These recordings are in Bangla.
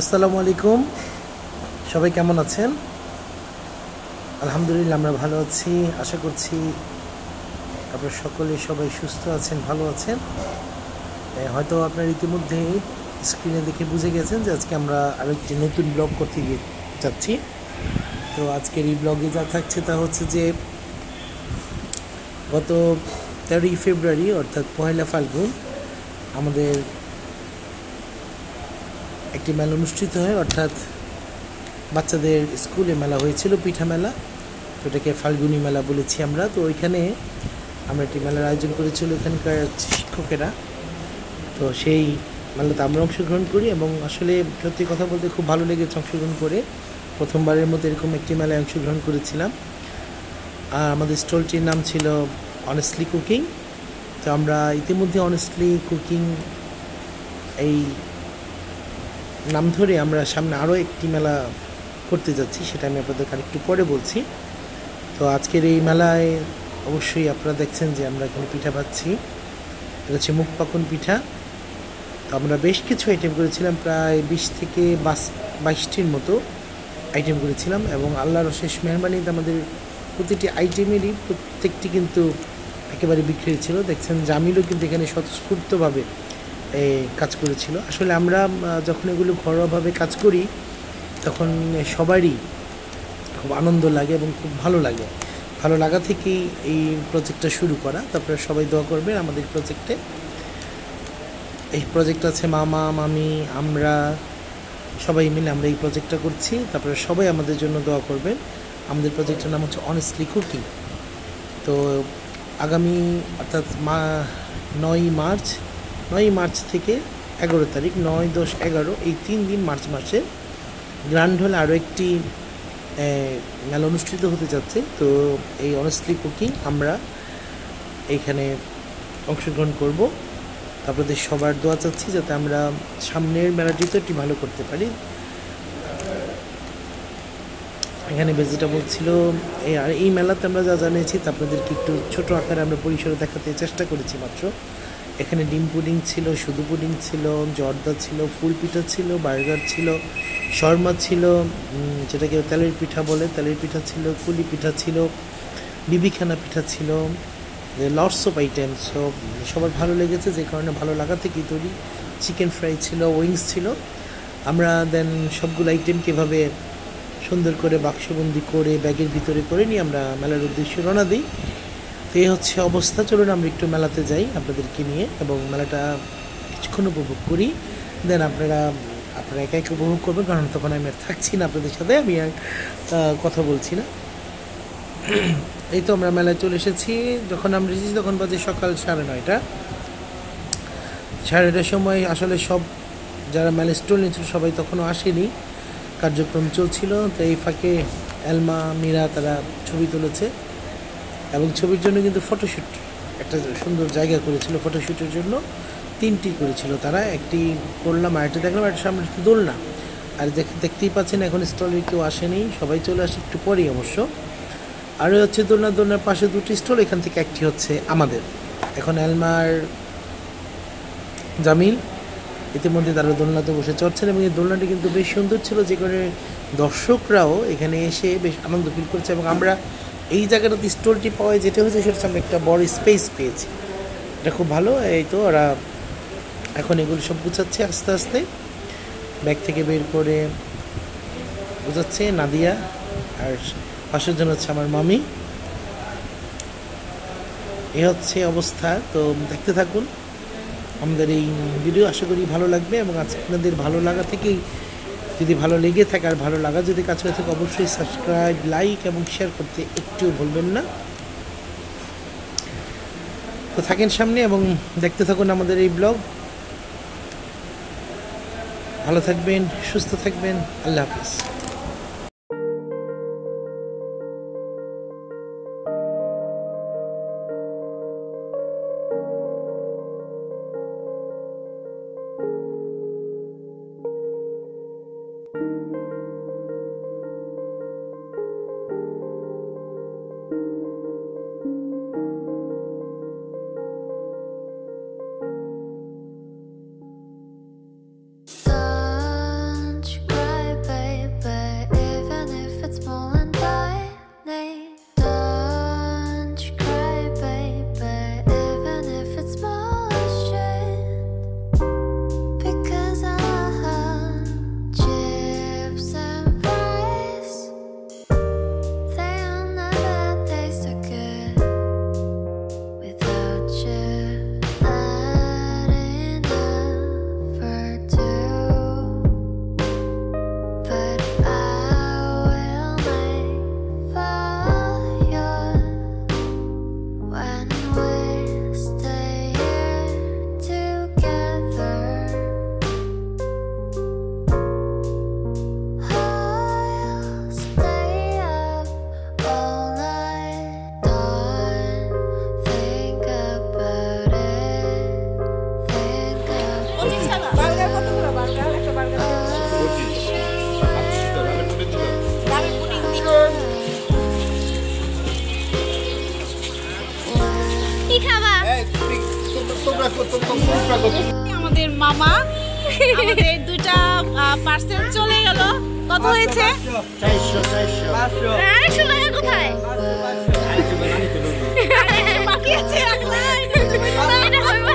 আসসালামু আলাইকুম। সবাই কেমন আছেন? আলহামদুলিল্লাহ, আমরা ভালো আছি। আশা করছি আপনারা সকলে সবাই সুস্থ আছেন, ভালো আছেন। হয়তো আপনার ইতিমধ্যে স্ক্রিনে দেখে বুঝে গেছেন যে আজকে আমরা আরও একটি নতুন ব্লগ করতে গিয়ে যাচ্ছি। তো আজকের এই ব্লগে যা থাকছে তা হচ্ছে যে গত তেরোই ফেব্রুয়ারি, অর্থাৎ পয়লা ফাল্গুন, আমাদের একটি মেলা অনুষ্ঠিত হয়, অর্থাৎ বাচ্চাদের স্কুলে মেলা হয়েছিল, পিঠা মেলা। তো এটাকে ফাল্গুনি মেলা বলেছি আমরা। তো ওইখানে আমরা একটি মেলার আয়োজন করেছিল এখানকার শিক্ষকেরা। তো সেই মেলাতে আমরা অংশগ্রহণ করি এবং আসলে সত্যি কথা বলতে খুব ভালো লেগেছে অংশগ্রহণ করে। প্রথমবারের মতো এরকম একটি মেলায় অংশগ্রহণ করেছিলাম। আর আমাদের স্টলটির নাম ছিল অনেস্টলি কুকিং তো আমরা ইতিমধ্যে অনেস্টলি কুকিং এই নাম ধরে আমরা সামনে আরও একটি মেলা করতে যাচ্ছি, সেটা আমি আপনাদের আরেকটু পরে বলছি। তো আজকের এই মেলায় অবশ্যই আপনারা দেখছেন যে আমরা এখানে পিঠা পাচ্ছি এটা হচ্ছে মুখ পাকুন পিঠা। তো আমরা বেশ কিছু আইটেম করেছিলাম, প্রায় বিশ থেকে বাস, বাইশটির মতো আইটেম করেছিলাম এবং আল্লাহর শেষ মেহরবানিতে আমাদের প্রতিটি আইটেমেরই প্রত্যেকটি কিন্তু একেবারে বিক্রি হয়েছিল। দেখছেন জামিলও কিন্তু এখানে স্বতঃস্ফূর্তভাবে কাজ করেছিল। আসলে আমরা যখন এগুলো ঘরোয়াভাবে কাজ করি, তখন সবারই খুব আনন্দ লাগে এবং খুব ভালো লাগে। ভালো লাগা থেকেই এই প্রজেক্টটা শুরু করা। তারপরে সবাই দোয়া করবেন আমাদের প্রজেক্টে এই প্রজেক্ট আছে মামা, মামি, আমরা, সবাই মিলে আমরা এই প্রজেক্টটা করছি। তারপরে সবাই আমাদের জন্য দোয়া করবেন। আমাদের প্রজেক্টের নাম হচ্ছে অনেস্টলি কুকিং তো আগামী, অর্থাৎ মা নয় মার্চ নয় মার্চ থেকে এগারো তারিখ, নয় দশ এগারো, এই তিন দিন মার্চ মাসে গ্র্যান্ড হলে আরও একটি মেলা অনুষ্ঠিত হতে যাচ্ছে। তো এই অনেস্টলি কুকিং আমরা এখানে অংশগ্রহণ করব। আপনাদের সবার দোয়া চাচ্ছি যাতে আমরা সামনের মেলাটিতে একটি ভালো করতে পারি। এখানে ভেজিটেবল ছিল। আর এই মেলাতে আমরা যা জানিয়েছি তা আপনাদেরকে একটু ছোট আকারে আমরা পরিসরে দেখাতে চেষ্টা করেছি মাত্র। এখানে ডিম পুডিং ছিল, শুধু পুডিং ছিল, জর্দা ছিল, ফুল পিঠা ছিল, বার্গার ছিল, শর্মা ছিল যেটাকে তেলের পিঠা বলে, তেলের পিঠা ছিল, কুলি পিঠা ছিল, বিবিখানা পিঠা ছিল লটস অফ আইটেম সো সবার ভালো লেগেছে, যে কারণে ভালো লাগা থেকেই তৈরি। চিকেন ফ্রাই ছিল উইংস ছিল। আমরা দেন সবগুলো আইটেম কীভাবে সুন্দর করে বাক্সবন্দি করে ব্যাগের ভিতরে করে নিয়ে আমরা মেলার উদ্দেশ্যে রওনা দিই। এই হচ্ছে অবস্থা। চলুন আমরা একটু মেলাতে যাই আপনাদেরকে নিয়ে এবং মেলাটা কিছুক্ষণ উপভোগ করি। দেন আপনারা আপনারা একা একা উপভোগ করবেন কারণ তখন আমি আর থাকছি না আপনাদের সাথে, আমি আর কথা বলছি না। এই তো আমরা মেলায় চলে এসেছি। যখন আমরা এসেছি তখন বাজে সকাল সাড়ে নয়টা। সাড়ে নয়টার সময় আসলে সব যারা মেলা স্টল নিয়েছিল সবাই তখনও আসেনি। কার্যক্রম চলছিল। তো এই ফাঁকে এলমা, মীরা তারা ছবি তুলেছে। এবং ছবির জন্য কিন্তু ফটোশ্যুট একটা সুন্দর জায়গা করেছিল ফটোশ্যুটের জন্য। তিনটি করেছিল তারা, একটি করলাম, আরেকটি দেখলাম একটা সামনে দোলনা। আর দেখ- দেখতেই পাচ্ছেন এখন স্টলে কেউ আসেনি, সবাই চলে আসে একটু পরেই অবশ্য। আর হচ্ছে দোলনা, দোলনার পাশে দুটি স্টল এখান থেকে একটি হচ্ছে আমাদের। এখন এলমার জামিল ইতিমধ্যে তারা দোলনাতে বসে চড়ছেন এবং এই দোলনাটি কিন্তু বেশ সুন্দর ছিল যে কারণে দর্শকরাও এখানে এসে বেশ আনন্দ ফিল করছে এবং আমরা এই জায়গাটাতে স্টলটি পাওয়ায় যেটা হয়েছে সেটা আমরা একটা বড় স্পেস পেয়েছি। এটা খুব ভালো, এই তো ওরা এখন এগুলো সব গুছাচ্ছে আস্তে আস্তে। ব্যাগ থেকে বের করে গুছাচ্ছে নাদিয়া আর পাশের জন্য হচ্ছে আমার মামি। এ হচ্ছে অবস্থা, তো দেখতে থাকুন। আমাদের এই ভিডিও আশা করি ভালো লাগবে এবং আজকে আপনাদের ভালো লাগা থেকেই যদি ভালো লেগে থাকে আর ভালো লাগা যদি কাছে থাকে, অবশ্যই সাবস্ক্রাইব লাইক এবং শেয়ার করতে একটুও ভুলবেন না। তো থাকেন সামনে এবং দেখতে থাকুন আমাদের এই ব্লগ ভালো থাকবেন, সুস্থ থাকবেন, আল্লাহ হাফিজ। আমাদের দুইটা পার্সেল চলে গেল। কত হয়েছে? আড়াইশো টাকা কোথায়? বাকি আছে এটা হবে।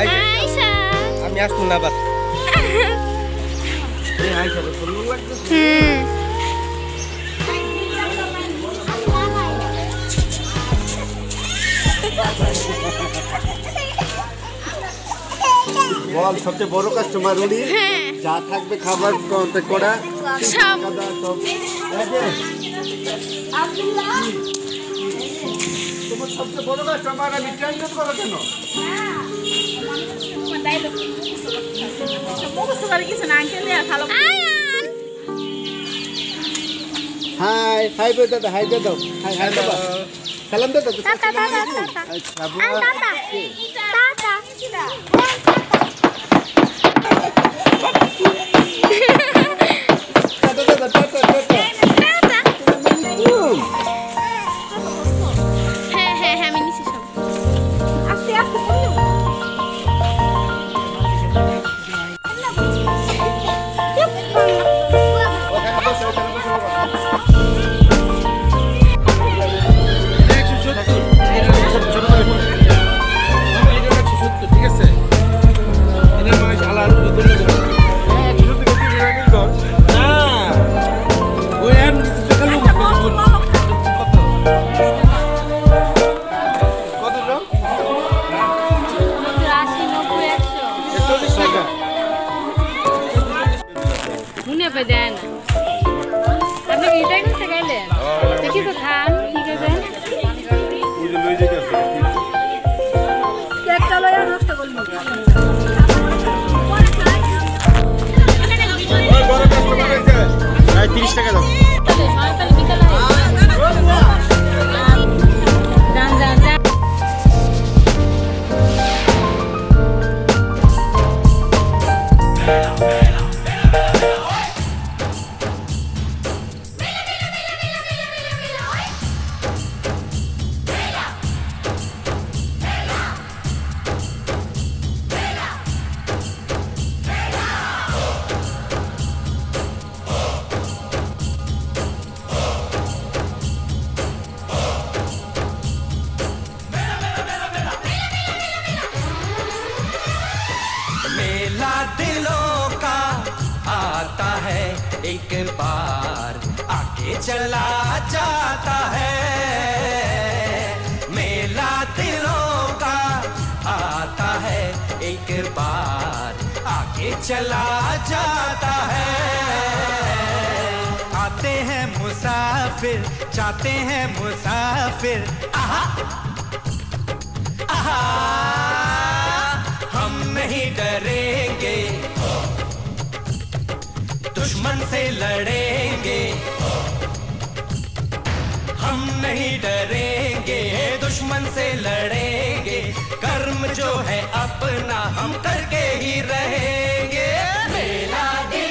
আয়শা। আমি আসব না আবার হুম। বল সবচেয়ে বড় কাস্টমার উনি। হ্যাঁ। যা থাকবে খাবার কন্ট্যাক্ট করা সব। তোমার সবচেয়ে বড় কাস্টমার আমি টেনশন করো কেন? হাই হাই বে দাদা হাই দে দাও হাই হাই দাদা সালাম দাদা আচ্ছা আর টাটা টাটা দাদা দাদা টাটা ওই যে লই যেতে আছে একটা লয়া নষ্ট করলি ওই বড় কাস্টমার হয়েছে প্রায় তিরিশ টাকা দাও एक बार आके चला जाता है। मेला दिलों का आता है। एक बार आके चला जाता है। आते हैं मुसाफिर, जाते हैं मुसाफिर। आहा! आहा! हम नहीं डरेंगे दुश्मन से लड़ेंगे। हम नहीं डरेंगे दुश्मन से लड़ेंगे। कर्म जो है अपना, हम करके ही रहेंगे। मेला दिलों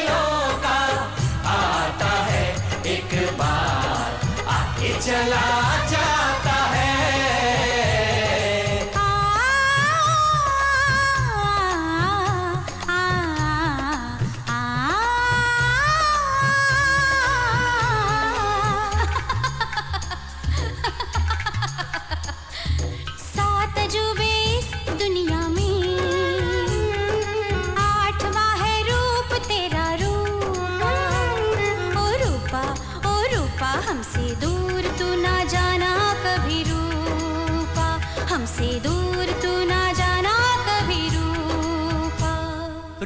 हमसे दूर तू ना जाना कभी रूपा।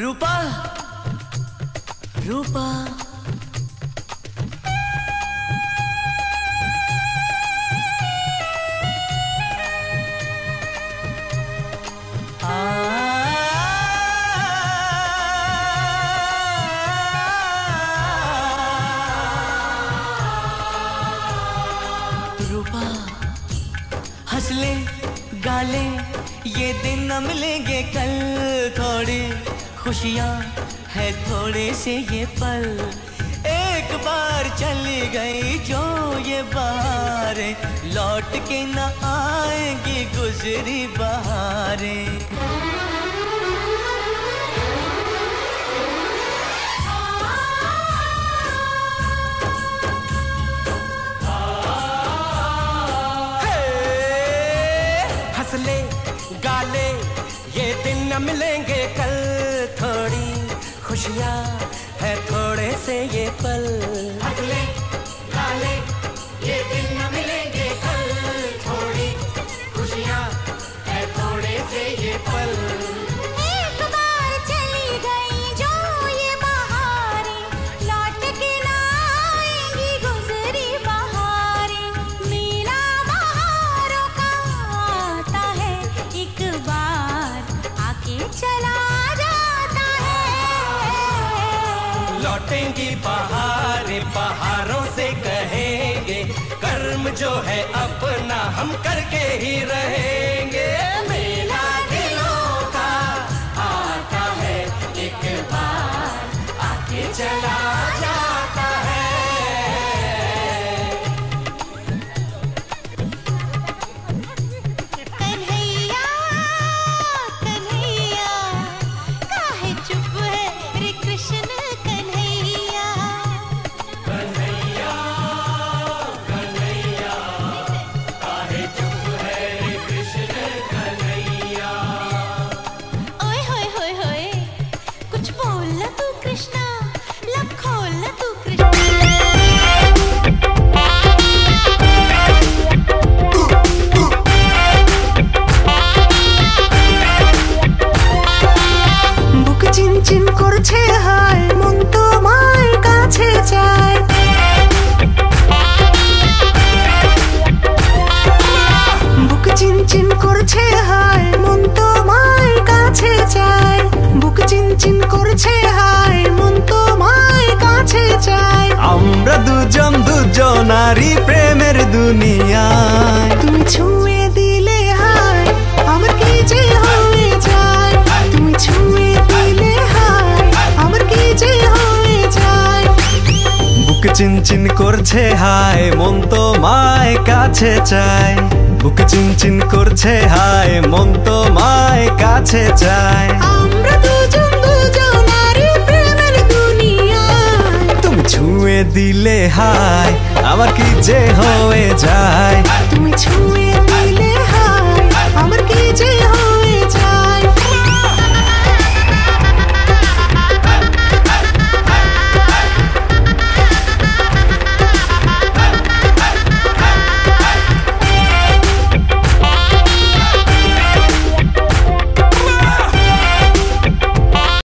रूपा रूपा। मिलेंगे कल थोड़ी खुशियाँ है थोड़े से ये पल। एक बार चली गई जो ये बहारें, लौट के न आएँगी गुजरी बहारें। न मिलेंगे कल। थोड़ी खुशियाँ है थोड़े से ये पल। लौटेंगी बाहर बहारों से कहेंगे, कर्म जो है अपना हम करके ही रहेंगे। मेला दिलों का आता है एक बार, आके चला जाता আমরা দুজন দুজন দুজনারই প্রেমের দুনিয়ায়। তুমি ছুঁয়ে দিলে হায় আমার কি যে হয়ে যায়? তুমি ছুঁয়ে দিলে হায় আমার কি যে হয়ে যায়? বুক চিনচিন করছে হায় মন তো মায় কাছে চায়। বুক চিনচিন করছে হায় মন তো মায় কাছে চায়। আমরা দুজন দিলে হায় আমার কি যে হয়ে যায়? তুমি ছুঁয়ে